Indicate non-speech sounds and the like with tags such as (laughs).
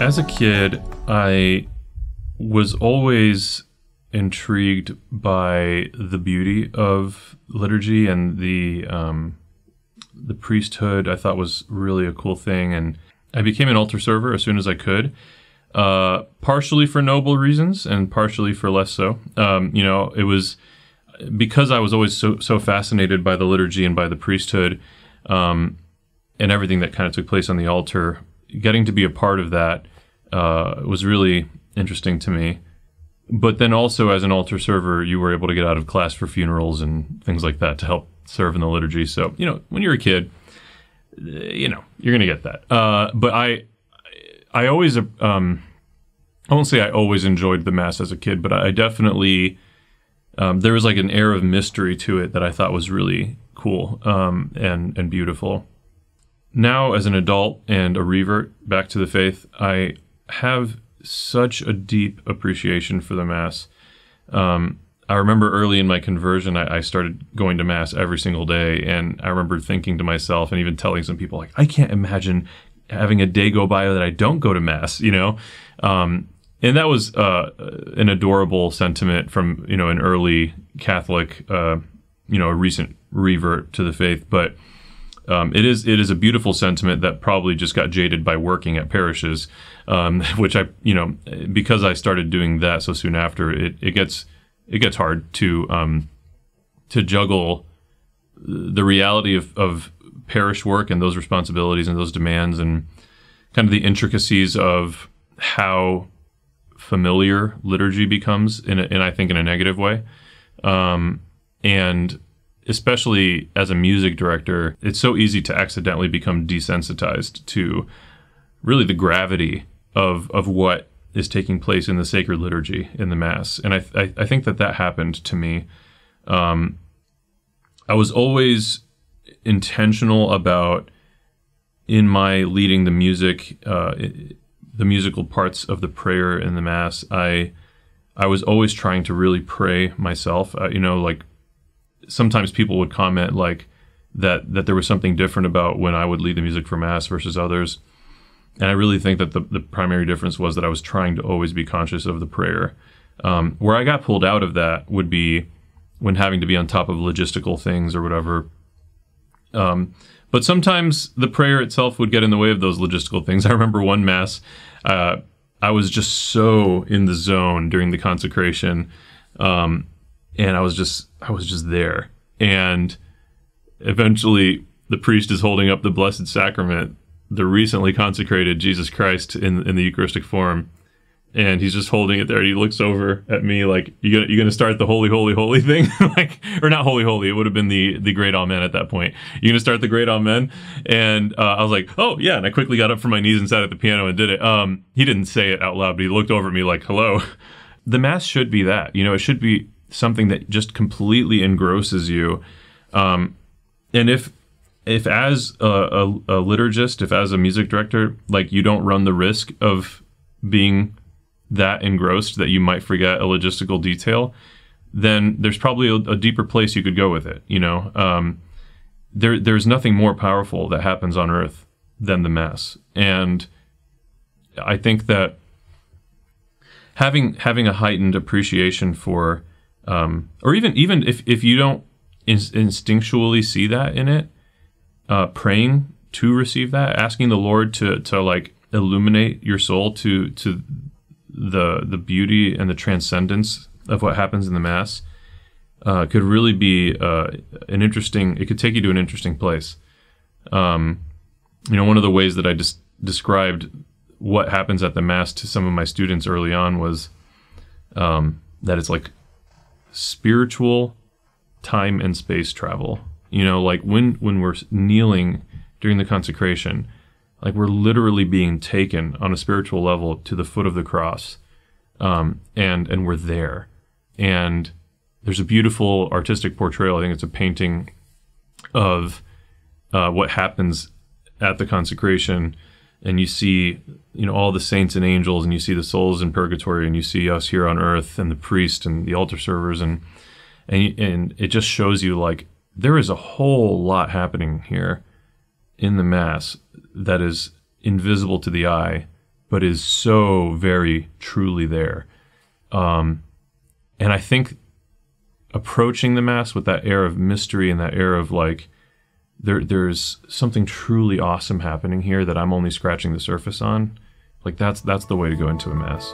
As a kid, I was always intrigued by the beauty of liturgy and the um, the priesthood. I thought was really a cool thing, and I became an altar server as soon as I could. Uh, partially for noble reasons, and partially for less so. Um, you know, it was because I was always so so fascinated by the liturgy and by the priesthood, um, and everything that kind of took place on the altar. Getting to be a part of that uh, was really interesting to me. But then also, as an altar server, you were able to get out of class for funerals and things like that to help serve in the liturgy. So, you know, when you're a kid, you know, you're going to get that. Uh, but I, I always, um, I won't say I always enjoyed the mass as a kid, but I definitely, um, there was like an air of mystery to it that I thought was really cool um, and and beautiful. Now, as an adult and a revert back to the faith, I have such a deep appreciation for the mass. Um, I remember early in my conversion, I, I, started going to mass every single day, and I remember thinking to myself, and even telling some people, like, I can't imagine having a day go by that I don't go to mass. You know, um, and that was uh, an adorable sentiment from you know an early Catholic, uh, you know, a recent revert to the faith, but um, it is it is a beautiful sentiment that probably just got jaded by working at parishes, um, (laughs) which I you know because I started doing that so soon after it, it gets it gets hard to um, to juggle the reality of, of parish work and those responsibilities and those demands and kind of the intricacies of how familiar liturgy becomes in, a, in I think in a negative way, um, and especially as a music director, it's so easy to accidentally become desensitized to really the gravity of of what is taking place in the sacred liturgy in the mass, and I I, think that that happened to me. Um, I was always intentional about in my leading the music, uh, the musical parts of the prayer in the mass. I I was always trying to really pray myself. Uh, you know, like sometimes people would comment like that that there was something different about when I would lead the music for mass versus others. And I really think that the, the primary difference was that I was trying to always be conscious of the prayer. Um, where I got pulled out of that would be when having to be on top of logistical things or whatever. Um, but sometimes the prayer itself would get in the way of those logistical things. (laughs) I remember one mass, uh, I was just so in the zone during the consecration. Um, and I was just I was just there. And eventually the priest is holding up the blessed sacrament, the recently consecrated Jesus Christ in in the Eucharistic form. And he's just holding it there. He looks over at me like, "You gonna you gonna start the holy, holy, holy (laughs) thing? like, or not holy, holy? It would have been the the great amen at that point. You gonna start the great amen?" And uh, I was like, "Oh yeah!" And I quickly got up from my knees and sat at the piano and did it. Um, he didn't say it out loud, but he looked over at me like, "Hello." (laughs) The mass should be that. You know, it should be something that just completely engrosses you. Um, and if if as a, a, a, liturgist, if as a music director, like you don't run the risk of being that engrossed that you might forget a logistical detail, then there's probably a, a deeper place you could go with it. You know, um, there there's nothing more powerful that happens on earth than the mass, and I think that having having a heightened appreciation for um, or even even if if you don't in- instinctually see that in it, uh, praying to receive that, asking the Lord to to like illuminate your soul to to the the beauty and the transcendence of what happens in the mass uh, could really be uh, an interesting. It could take you to an interesting place. Um, you know, one of the ways that I just described what happens at the mass to some of my students early on was um, that it's like spiritual time and space travel. You know, like when when we're kneeling during the consecration, like we're literally being taken on a spiritual level to the foot of the cross, um, and and we're there. And there's a beautiful artistic portrayal. I think it's a painting of uh, what happens at the consecration and you see you know all the saints and angels and you see the souls in purgatory and you see us here on earth and the priest and the altar servers and and and it just shows you like there is a whole lot happening here in the mass that is invisible to the eye but is so very truly there. Um, and I think approaching the mass with that air of mystery and that air of like there there's something truly awesome happening here that I'm only scratching the surface on. Like that's that's the way to go into a mass.